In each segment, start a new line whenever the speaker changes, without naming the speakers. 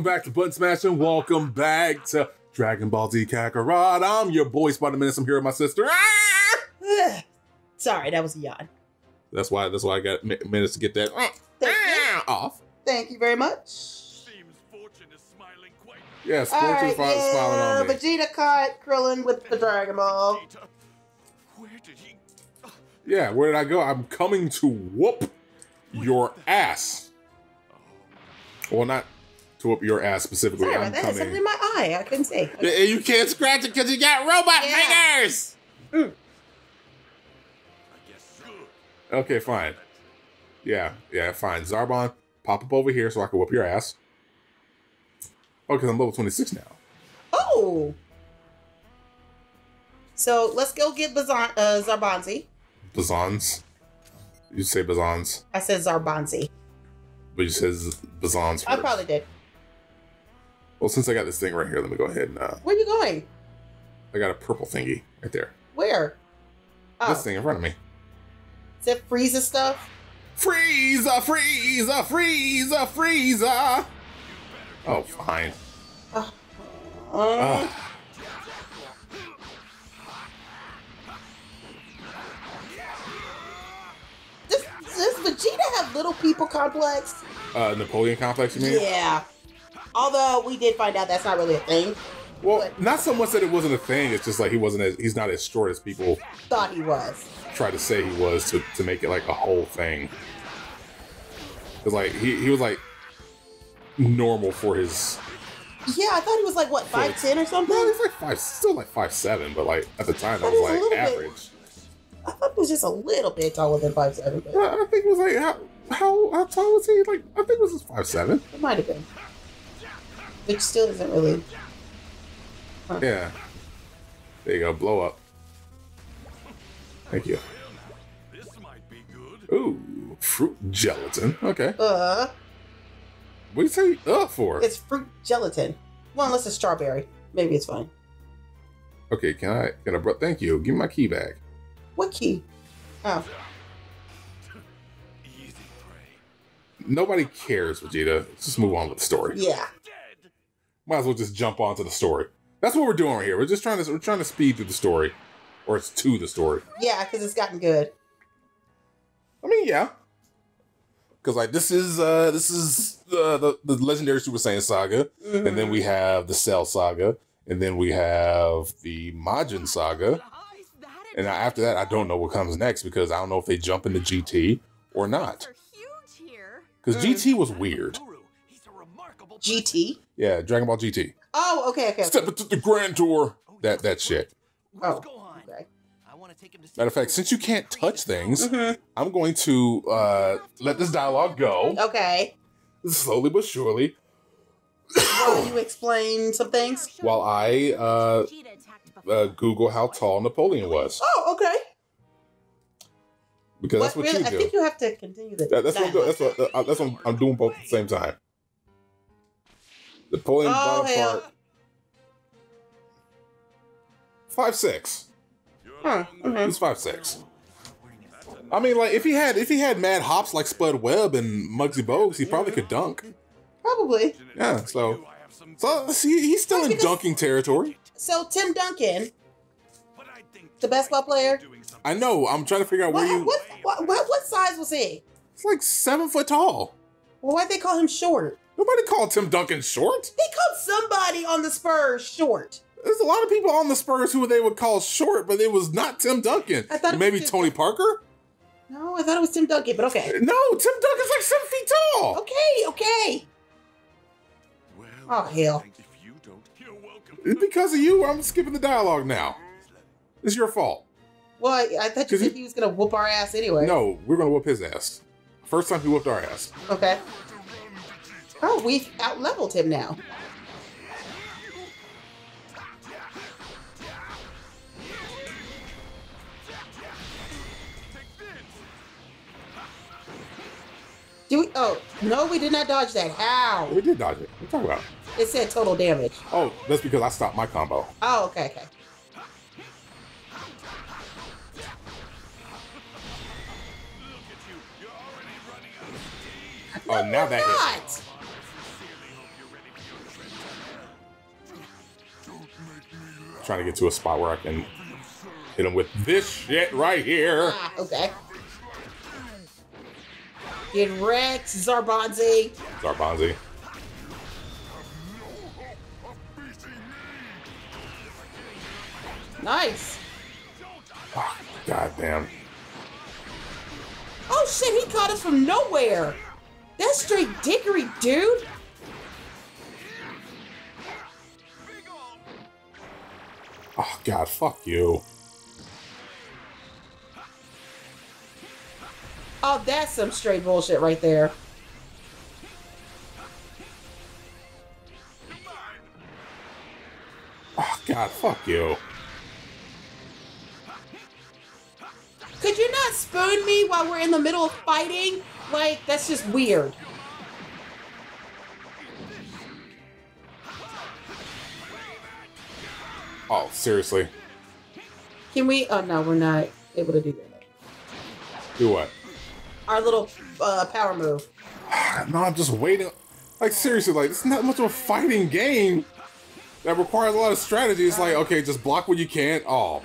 welcome back to Button Smash and welcome back to Dragon Ball Z Kakarot. I'm your boy Spotted Menace. I'm here with my sister. Ah!
Sorry, that was a yawn.
That's why. That's why I got minutes to get that
Thank
ah, off.
Thank you very much.
Seems fortune is smiling quite.
Yeah,
All
Scorcher
right,
smiling
yeah,
on me.
Vegeta caught Krillin with the Dragon Ball.
Vegeta. Where did he?
Yeah, where did I go? I'm coming to whoop your ass. Well, not to whoop your ass specifically.
Sorry
I'm
about that. Something in my eye. I couldn't see.
Yeah, and you can't scratch it because you got robot
Yeah.
fingers.
I guess good.
Okay, fine. Yeah, yeah, fine. Zarbon, pop up over here so I can whoop your ass. Oh, because I'm level 26 now.
Oh. So let's go get Bazan- uh, Zarbonzi.
Bazons. You say Bazons,
I said Zarbonzi.
but you said Z- Bazons
I probably did.
Well, since I got this thing right here, let me go ahead and uh,
Where are you going?
I got a purple thingy right there.
Where? Oh,
This thing in front of me.
is it Frieza stuff?
Frieza, Frieza, Frieza, Frieza. Oh, fine.
Uh,
Ah.
does, does Vegeta have little people complex?
Uh, Napoleon complex, you mean?
Yeah. Although we did find out that's not really a thing.
Well, not so much that it wasn't a thing. It's just like he wasn't as he's not as short as people
Thought he was.
try to say he was to, to make it like a whole thing. Cause like he, he was like normal for his
Yeah, I thought he was like what five ten or something.
no, he's like five still like five seven, but like at the time that
That is a
was
little
like
bit-
average.
I thought he was just a little bit taller than five seven, but
I think it was like how how how tall was he? Like I think it was just five seven.
it might have been. Which still doesn't really.
Yeah. There you go, blow up. Thank you.
This might be good.
Ooh, fruit gelatin. Okay.
Uh,
What do you say up for?
it's fruit gelatin. Well, unless it's strawberry, maybe it's fine.
Okay, can I can I bro- thank you. Give me my key back.
What key? Oh,
Nobody cares, Vegeta. Let's just move on with the story.
yeah.
Might as well just jump onto the story. That's what we're doing right here. We're just trying to we're trying to speed through the story, or it's to the story.
Yeah, because it's gotten good.
I mean, yeah, because like this is uh this is uh, the the legendary Super Saiyan saga, and then we have the Cell saga, and then we have the Majin saga, and after that, I don't know what comes next because I don't know if they jump into GT or not. Because GT was weird.
GT.
Yeah, Dragon Ball GT.
Oh, okay, okay.
Step into the Grand Tour. That that shit.
Oh,
Gohan.
okay.
I want to take him to
Matter of fact, since you can't touch things,
Mhm.
I'm going to uh, let this dialogue go
Okay.
slowly but surely
Will you explain some things?
while I uh, uh, Google how tall Napoleon was
Oh, okay.
because that's what
really?
you
I think you have to continue the.
That- that's what I'm doing.
dialogue.
That's what uh, that's what I'm, I'm doing both at the same time. Napoleon
Oh,
Bonaparte,
hell.
five six.
Huh, mhm.
He's five six. I mean, like if he had if he had mad hops like Spud Webb and Muggsy Bogues, he probably could dunk.
Probably.
Yeah, so so see, he's still in dunking territory.
So Tim Duncan, the basketball player.
I know. I'm trying to figure out
What,
where you.
what, what, what, what size was he?
It's like seven foot tall.
Well, why'd they call him short?
Nobody called Tim Duncan short.
They called somebody on the Spurs short.
There's a lot of people on the Spurs who they would call short, but it was not Tim Duncan.
I thought it
Maybe
was Tim
Tony Parker.
No, I thought it was Tim Duncan, but okay.
No, Tim Duncan's like seven feet tall.
Okay, okay. Oh, hell.
If you don't, you're welcome.
It's because of you. I'm skipping the dialogue now. It's your fault.
Well, I, I thought you
'Cause
said
he-
he was gonna whoop our ass anyway.
No, we're gonna whoop his ass. First time he whooped our ass.
Okay. Oh, we've out leveled him now. Do we? Oh no, we did not dodge that. How?
We did dodge it. What are you talking about?
It said total damage.
Oh, that's because I stopped my combo.
Oh, okay, okay.
Oh, now that hit. Trying to get to a spot where I can hit him with this shit right here.
Ah, okay. Get Rex, Zarbonzi.
Zarbonzi.
Nice.
Oh, God damn.
Oh shit, he caught us from nowhere. That's straight dickery, dude.
God, fuck you.
Oh, that's some straight bullshit right there.
Oh, God, fuck you.
Could you not spoon me while we're in the middle of fighting? Like, that's just weird.
Oh, seriously.
Can we? Oh no, we're not able to do that.
Do what?
Our little uh, power move.
No, I'm just waiting. Like, seriously, like, it's not much of a fighting game that requires a lot of strategy. It's like, okay, just block what you can. Oh,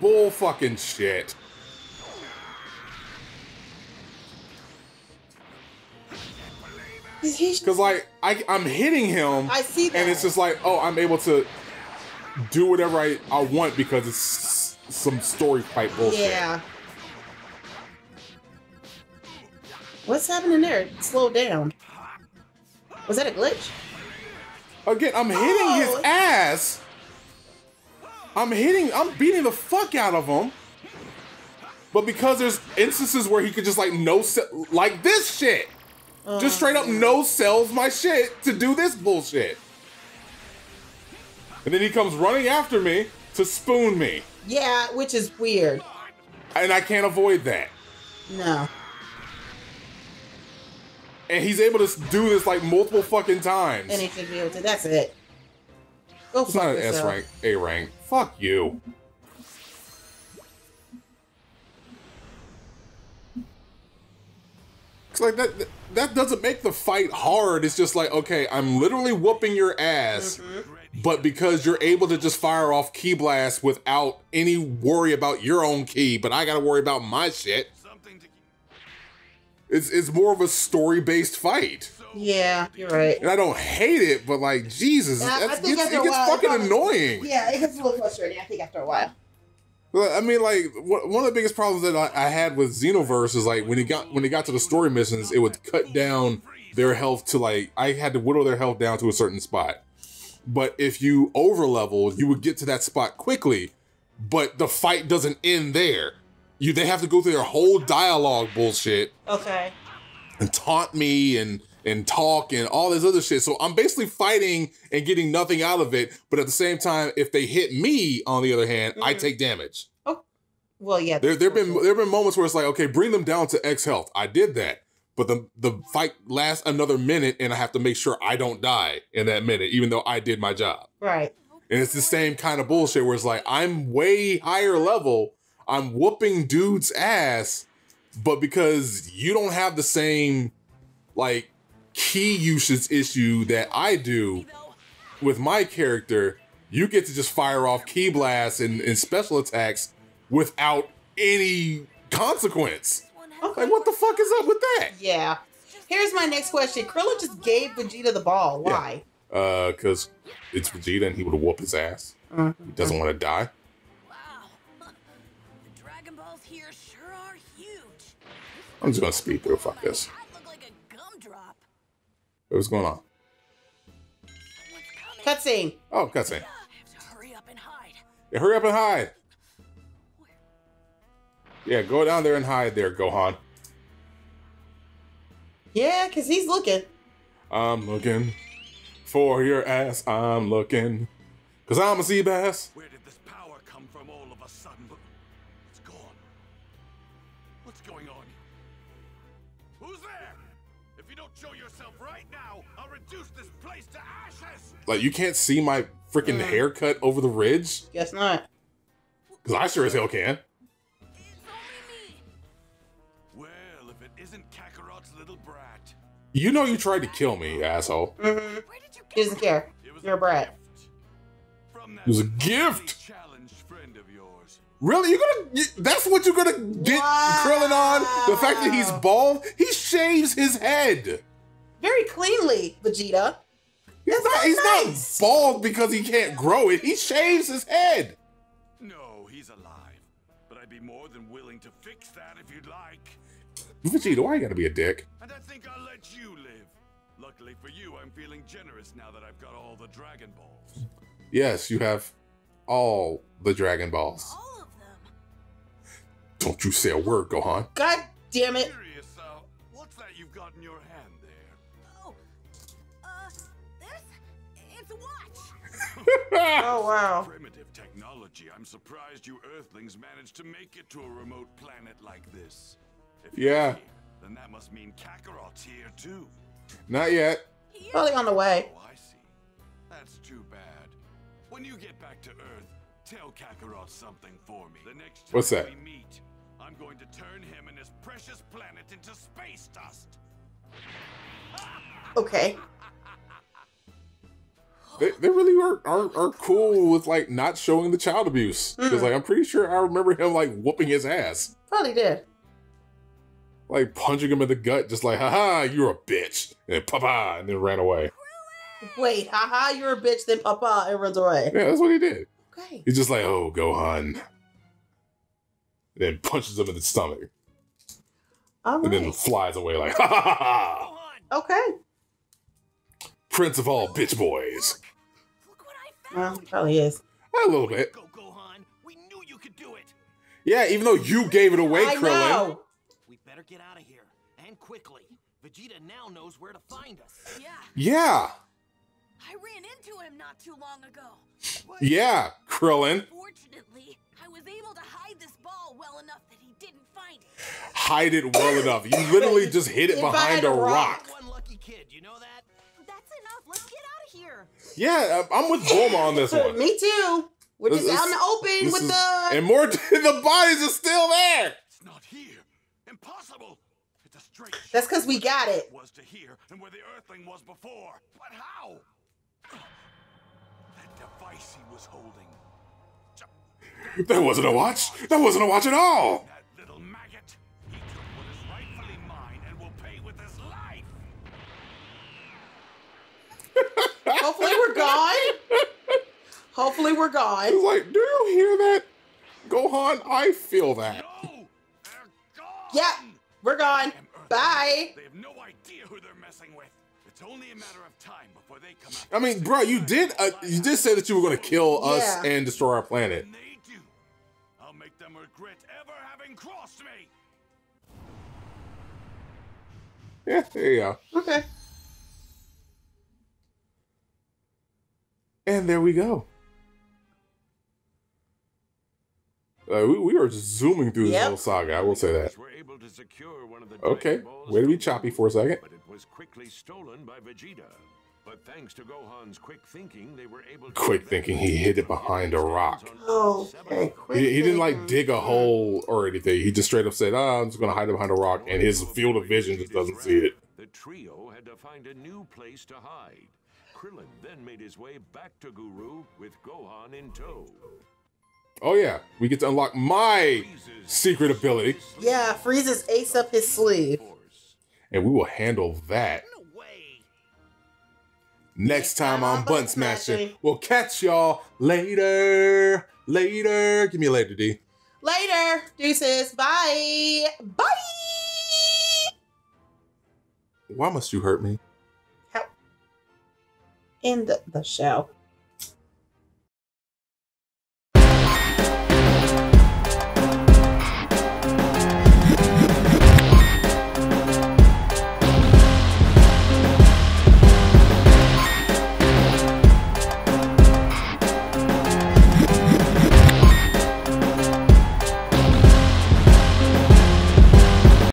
bull fucking shit. Because, like, I, I'm hitting him.
I see that.
And it's just like, oh, I'm able to do whatever I, I want because it's some story fight bullshit.
yeah. What's happening there? Slow down. Was that a glitch?
Again, I'm hitting
Oh.
his ass. I'm hitting, I'm beating the fuck out of him. But because there's instances where he could just like no like this shit, just oh, straight up no sells my shit to do this bullshit. And then he comes running after me to spoon me,
Yeah, which is weird.
and I can't avoid that.
No.
And he's able to do this like multiple fucking times.
And he should be able to. That's it. Go
It's not an S rank, A rank. Fuck you. It's like that. That doesn't make the fight hard. It's just like, okay, I'm literally whooping your ass, mm-hmm. But because you're able to just fire off ki blasts without any worry about your own ki, but I got to worry about my shit.
To.
It's it's more of a story based fight,
Yeah, you're right.
and I don't hate it, but like Jesus,
Yeah, I
that's,
think
gets, it gets
while,
fucking
probably-
annoying.
Yeah, it gets a little frustrating, I think, after a while.
Well, I mean, like one one of the biggest problems that I, I had with Xenoverse is like when it got when it got to the story missions, it would cut down their health to like I had to whittle their health down to a certain spot. But if you over level, you would get to that spot quickly. But the fight doesn't end there. You they have to go through their whole dialogue bullshit
Okay.
and taunt me and and talk and all this other shit. So I'm basically fighting and getting nothing out of it. But at the same time, if they hit me, on the other hand, I
Mhm.
take damage.
Oh, well, yeah.
There there've been there've been moments where it's like, okay, bring them down to X health. I did that. But the the fight lasts another minute and I have to make sure I don't die in that minute, even though I did my job.
Right.
And it's the same kind of bullshit where it's like, I'm way higher level, I'm whooping dude's ass, but because you don't have the same like ki usage issue that I do with my character, you get to just fire off ki blasts and, and special attacks without any consequence. Like, what the fuck is up with that?
Yeah. Here's my next question. Krillin just gave Vegeta the ball. Why?
Uh, because it's Vegeta and he would whoop his ass.
Mhm.
He doesn't want to die.
Wow. The Dragon Balls here sure are huge.
I'm just gonna speed through. Fuck this.
Like.
What's going on?
Cutscene.
Oh, cutscene.
I have to hurry up and hide.
Yeah, hurry up and hide. Yeah, go down there and hide there, Gohan.
Yeah, because he's looking.
I'm looking for your ass. I'm looking. Cause I'm a sea bass.
Where did this power come from all of a sudden? It's gone. What's going on? Who's there? If you don't show yourself right now, I'll reduce this place to ashes.
Like you can't see my freaking
Mm.
haircut over the ridge?
Guess not.
Cause I sure as hell can. You know you tried to kill me, asshole.
Mm-hmm.
Where did you
He doesn't care.
It was
You're a brat.
gift From from that
It was a gift.
challenged friend of yours.
Really? You're gonna? You, that's what you're gonna get Krillin on? The fact that he's bald? He shaves his head.
Very cleanly, Vegeta.
He's
That's
not. He's
nice.
not bald because he can't grow it. He shaves his head.
No, he's alive. But I'd be more than willing to fix that if you'd like.
Vegeta, why you gotta be a dick?
And I think I'll let you live. Luckily for you, I'm feeling generous now that I've got all the Dragon Balls.
Yes, you have all the Dragon Balls.
All of them.
Don't you say a word, Gohan.
God damn it.
Curious, uh, what's that you've got in your hand there?
Oh, uh, there's. It's a watch.
Oh, wow.
Primitive technology. I'm surprised you Earthlings managed to make it to a remote planet like this. If you're
Yeah.
Here, then that must mean Kakarot's here too.
Not yet.
He
Probably on the way.
Oh, I see. That's too bad. When you get back to Earth, tell Kakarot something for me. The next time
What's that?
we meet, I'm going to turn him and his precious planet into space dust.
Okay.
They, they really are, are are cool with like not showing the child abuse. Because mm. like I'm pretty sure I remember him like whooping his ass.
Probably did.
Like punching him in the gut, just like, haha, you're a bitch. And papa and then ran away.
Wait, haha, you're a bitch, then Papa and runs away.
Yeah, that's what he did.
Okay.
He's just like, oh, Gohan. And then punches him in the stomach.
All
And then flies away like, ha ha ha ha.
Okay.
Prince of all bitch boys.
look what I
Well,
found.
he probably is.
A little bit.
Go, Gohan. We knew you could do it.
Yeah, even though you gave it away,
I
Krillin.
know.
We better get out of here. And quickly. Vegeta now knows where to find us.
Yeah,
Yeah.
I ran into him not too long ago.
Yeah, Krillin.
Fortunately, I was able to hide this ball well enough that he didn't find it.
Hide it well enough. You literally just hid it
It
behind
behind
a
a
rock.
rock.
One lucky kid, you know that?
That's enough. Let's get out of here.
Yeah, I'm with Bulma on this one.
Me too. We're
This-
just out in the open with
is-
the.
and more. the bodies are still there.
It's not here. Impossible. It's a straight
That's because we got it.
Was to here and where the Earthling was before. But how? That device he was holding.
That wasn't a watch. That wasn't a watch at all.
That little maggot. He took what is rightfully mine and will pay with his life.
Hopefully we're gone. Hopefully we're
It's
gone.
like, do you hear that, Gohan? I feel that.
No, gone.
Yeah, we're gone.
Damn Earthlings.
Bye.
They have no idea who they're messing with. It's only a matter of time before they come out.
I mean, bro, you did. Uh, you did say that you were going to kill us
Yeah.
and destroy our planet.
When they do, I'll make them regret ever having crossed me.
Yeah, there you go.
Okay.
And there we go. Uh, we, we are just zooming through this
Yep.
whole saga. I will say that.
Were able to secure one of the
Okay,
Dragon
way to be choppy for a second.
But it was quickly stolen by Vegeta. But thanks to Gohan's quick thinking, they were able to
Quick thinking, he hid it behind a rock.
Oh, okay.
He, he didn't like dig a hole or anything. He just straight up said, "Ah, I'm just gonna hide it behind a rock," and his field of vision just doesn't see it.
The trio had to find a new place to hide. Krillin then made his way back to Guru with Gohan in tow.
Oh yeah, we get to unlock my secret ability,
Yeah, Frieza's ace up his sleeve.
And we will handle that next time on Button Smashing. We'll catch y'all later. Later. Give me a later, D.
Later. Deuces. Bye. Bye.
Why must you hurt me? Help.
End the show.